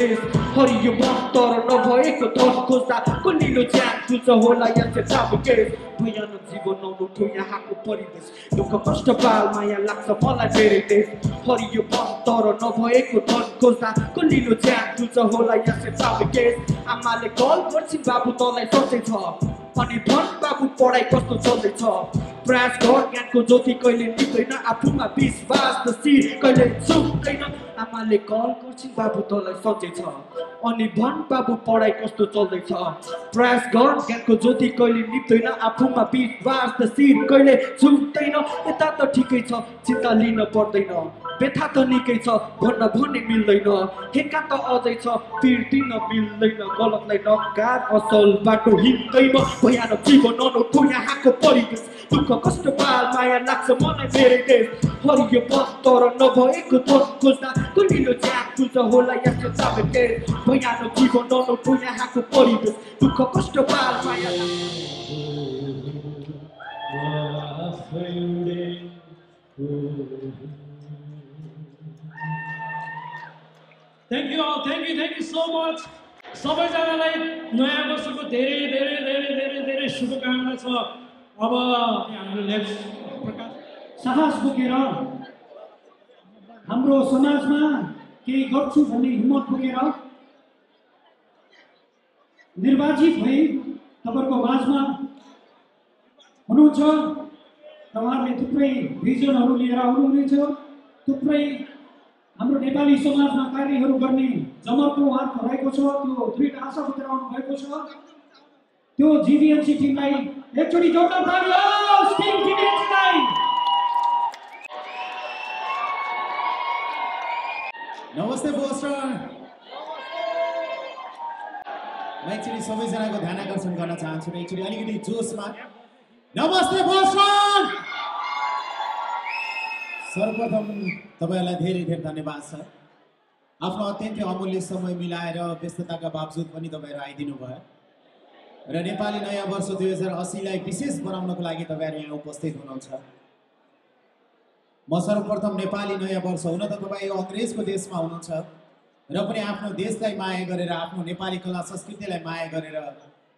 देश मन तर नभएको धन खोज्दा कलिलो ज्यान खुल्छ होला याचे चाबो केस भयानक जीवन नौठो यहाँको परिवेश दुःख कष्ट पाल माया लाग्छ मलाई धेरै देश मन तर नभएको धन खोज्दा कलिलो ज्यान खुल्छ होला याचे चाबो केस आमाले कल गर्छिन् बाबु तँलाई छ अनि भन बाबु पढाइ कस्तो चल्दैछ? प्रयास गर ज्ञानको ज्योति कहिले निप्दैन आफूमा विश्वास त कहिले चुक्दैन आमाले कल गर्छिन् बाबु तँलाई सधैँ छ अनि भन बाबु पढाइ कस्तो चल्दैछ? प्रयास गर ज्ञानको ज्योति कहिले निप्दैन आफूमा विश्वास त सिर कहिले चुक्दैन यता त ठिकै छ चिन्ता लिन पर्दैन। व्यथा त निकै छ भन्न भन्ने मिल्दैन हेका त अझै छ पिर दिन मिल्दैन गलतलाई नकार असल बाटो हिँड्दैन भयानक जीवन अनौठो यहाँको परिवेश दुःख कष्ट पाल माया लाग्छ मलाई धेरै देश हरियो पथ तर नभएको थोक खोज्दा कुलिलो ज्यान खुल्छ होला यस्तो चाबे देश भयानक जीवन अनौठो यहाँको परिवेश दुःख कष्ट पाल माया लाग्छ thank you thank you thank you so much सबैजनालाई नयाँ वर्षको धेरै धेरै धेरै धेरै धेरै शुभकामना छ। अब हाम्रो साहस बोकेर हाम्रो समाजमा केही गर्छु भन्ने हिम्मत बोकेर निर्वाचित भई तपाईँहरूको माझमा हुनुहुन्छ। तपाईँहरूले थुप्रै भिजनहरू लिएर आउनुहुनेछ। थुप्रै हाम्रो नेपाली समाजमा कार्यहरू गर्ने जमर्को उहाँहरूको रहेको छ त्यो दृढ आशा बोकेर आउनुभएको छ। त्यो जिडिएनसी टिमलाई एकचोटि नमस्ते बोस्टन म एकचोटि सबैजनाको ध्यान आकर्षण गर्न चाहन्छु र एकचोटि अलिकति जोसमा। नमस्ते बोस्टन सर्वप्रथम तपाईँहरूलाई धेरै धेरै धन्यवाद छ आफ्नो अत्यन्तै अमूल्य समय मिलाएर व्यस्तताका बावजुद पनि तपाईँहरू आइदिनु भयो र नेपाली नयाँ वर्ष दुई हजार असीलाई विशेष बनाउनको लागि तपाईँहरू यहाँ उपस्थित हुनुहुन्छ। म सर्वप्रथम नेपाली नयाँ वर्ष हुन त तपाईँ अङ्ग्रेजको देशमा हुनुहुन्छ र पनि आफ्नो देशलाई माया गरेर आफ्नो नेपाली कला संस्कृतिलाई माया गरेर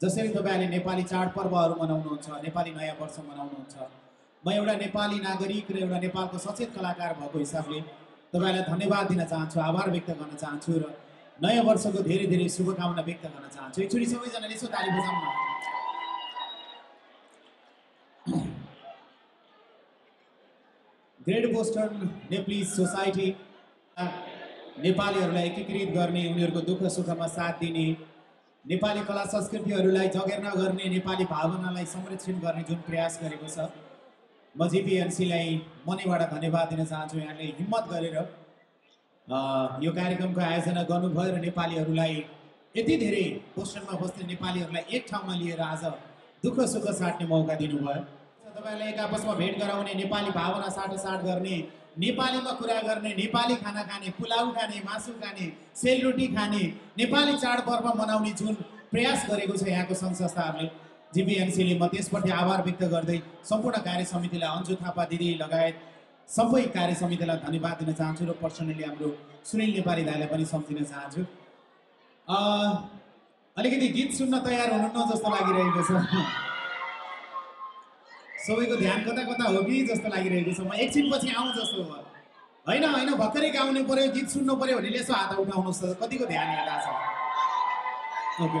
जसरी तपाईँहरूले नेपाली चाडपर्वहरू मनाउनुहुन्छ नेपाली नयाँ वर्ष मनाउनुहुन्छ। म एउटा नेपाली नागरिक र एउटा नेपालको सचेत कलाकार भएको हिसाबले तपाईँलाई धन्यवाद दिन चाहन्छु आभार व्यक्त गर्न चाहन्छु र नयाँ वर्षको धेरै धेरै शुभकामना व्यक्त गर्न चाहन्छु। एकचोटि सबैजनाले यसो ताली बजाउन। ग्रेट बोस्टन नेप्लिज सोसाइटी नेपालीहरूलाई एकीकृत गर्ने उनीहरूको दुःख सुखमा साथ दिने नेपाली कला संस्कृतिहरूलाई जगेर्ना गर्ने नेपाली भावनालाई संरक्षण गर्ने जुन प्रयास गरेको छ म जिपिएनसीलाई मनैबाट धन्यवाद दिन चाहन्छु यहाँले हिम्मत गरेर यो कार्यक्रमको आयोजना गर्नुभयो र नेपालीहरूलाई यति धेरै पोस्टरमा बस्ने नेपालीहरूलाई एक ठाउँमा लिएर आज दुःख सुख साट्ने मौका दिनुभयो। तपाईँहरूलाई एक आपसमा भेट गराउने नेपाली भावना साटासाट गर्ने नेपालीमा कुरा गर्ने नेपाली खाना खाने पुलाउ खाने मासु खाने सेलरोटी खाने नेपाली चाडपर्व मनाउने जुन प्रयास गरेको छ यहाँको सङ्घ संस्थाहरूले जिबिएनसीले म त्यसप्रति आभार व्यक्त गर्दै सम्पूर्ण कार्य समितिलाई अन्जु थापा दिदी लगायत सबै कार्य समितिलाई धन्यवाद दिन चाहन्छु र पर्सनली हाम्रो सुनिल नेपाली दाईलाई पनि सम्झिन चाहन्छु। अलिकति गीत सुन्न तयार हुनुहुन्न जस्तो लागिरहेको छ। सबैको ध्यान कता कता हो कि जस्तो लागिरहेको छ। म एकछिन पछि आउँ जस्तो भयो होइन होइन भर्खरै गाउनु पर्यो गीत सुन्नु पर्यो भने यसो हात उठाउनुहोस्। कतिको ध्यान यहाँ छ ओके।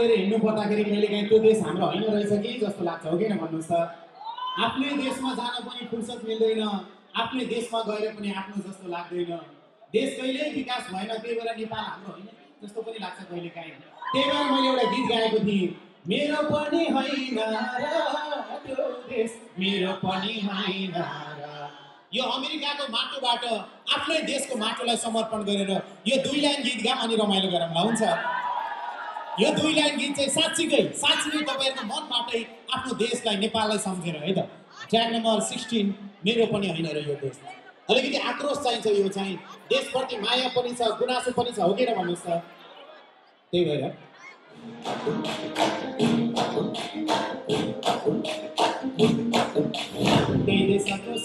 हिँड्नु पर्दाखेरि कहिलेकाहीँ त्यो देश हाम्रो होइन रहेछ कि जस्तो लाग्छ हो किन भन्नुहोस् त? आफ्नै देशमा जान पनि फुर्सद मिल्दैन आफ्नै देशमा गएर पनि आफ्नो जस्तो लाग्दैन। देश कहिल्यै विकास भएन त्यही भएर नेपाल हाम्रो होइन जस्तो पनि लाग्छ कहिलेकाहीँ त्यही भएर मैले एउटा गीत गाएको थिएँ मेरो पनि होइन मेरो पनि होइन यो अमेरिकाको माटोबाट आफ्नै देशको माटोलाई समर्पण गरेर यो दुई लाइन गीत गाम अनि रमाइलो गरौँला हुन्छ? यो दुई लाइन गीत चाहिँ साँच्चीकै साँच्ची नै तपाईँहरूको मनबाटै आफ्नो देशलाई नेपाललाई सम्झेर है त? ट्र्याक नम्बर सिक्सटिन मेरो पनि होइन र यो देश। अलिकति आक्रोश चाहिन्छ यो चाहिँ। देशप्रति माया पनि छ गुनासो पनि छ हो कि भन्नुहोस् त? त्यही भएर।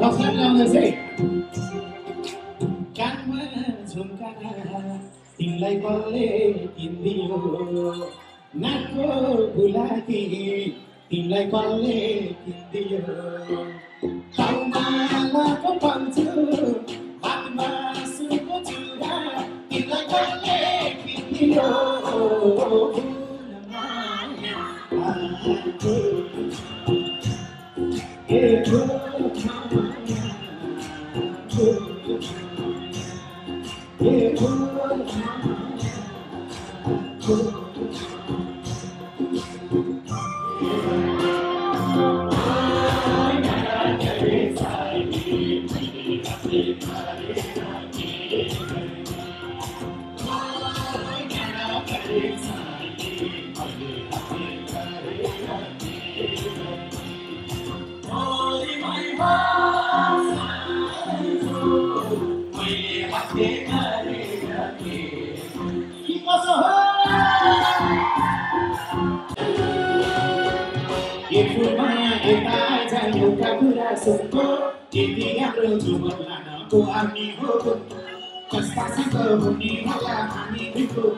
कसलाई मिलाउँदैछ है कसले किनिदियो कसले किनिदियो कसो हो ये फुलमाया यता आइज एउटा कुरा सुनको यति राम्रो जीवन लानको हामी हो कस्तासँग हुने होला हामी दुईको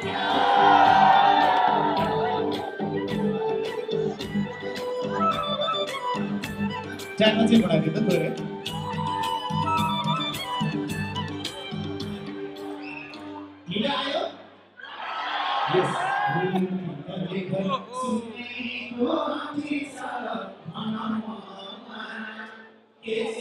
ट्यागमा चाहिँ बढाएको त गएर Yes,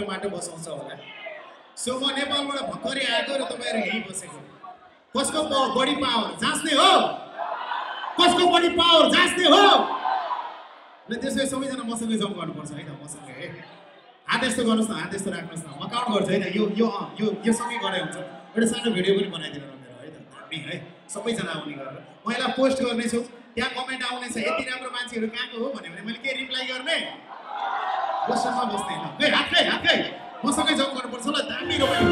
आफ्नो माटो बसाउँछ होला। सो म नेपालबाट भर्खरै आएको र तपाईँहरू यहीँ बसेको। कसको बडी पावर। जाँच्ने हो। कसको बडी पावर? जाँच्ने हो। र त्यसो सबैजना मसँगै जम्प गर्नुपर्छ होइन मसँगै। है हात यस्तो गर्नुहोस् न हात यस्तो राख्नुहोस् न। म काउन्ट गर्छु होइन यो यो अँ यो यो सँगै गरे हुन्छ। एउटा सानो भिडियो पनि बनाइदिनु न मेरो है त। हामी है सबैजना आउने गरेर। म यसलाई पोस्ट गर्नेछु। त्यहाँ कमेन्ट आउनेछ यति राम्रो मान्छेहरू कहाँको हो भन्यो भने मैले के रिप्लाई गर्ने। बस्छमा बस्ने ए हातै मसँगै जब गर्नुपर्छ ल दामी रमाइलो